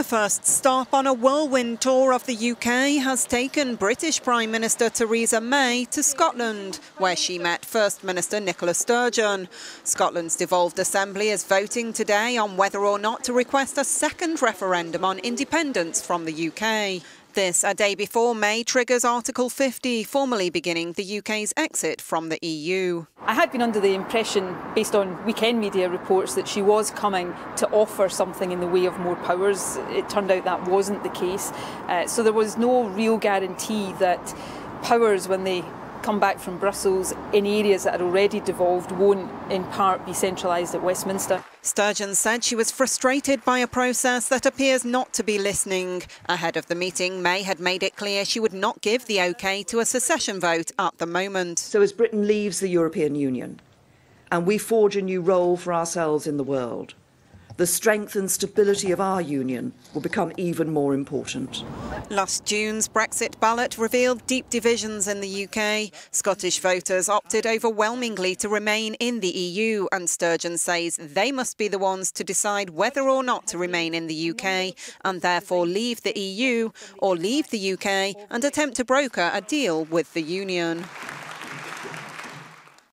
The first stop on a whirlwind tour of the UK has taken British Prime Minister Theresa May to Scotland, where she met First Minister Nicola Sturgeon. Scotland's devolved assembly is voting today on whether or not to request a second referendum on independence from the UK. This a day before May triggers Article 50, formally beginning the UK's exit from the EU. I had been under the impression, based on weekend media reports, that she was coming to offer something in the way of more powers. It turned out that wasn't the case. Uh, so there was no real guarantee that powers, when they come back from Brussels in areas that are already devolved won't in part be centralised at Westminster. Sturgeon said she was frustrated by a process that appears not to be listening. Ahead of the meeting, May had made it clear she would not give the OK to a secession vote at the moment. So as Britain leaves the European Union and we forge a new role for ourselves in the world, the strength and stability of our union will become even more important. Last June's Brexit ballot revealed deep divisions in the UK. Scottish voters opted overwhelmingly to remain in the EU, and Sturgeon says they must be the ones to decide whether or not to remain in the UK and therefore leave the EU or leave the UK and attempt to broker a deal with the Union.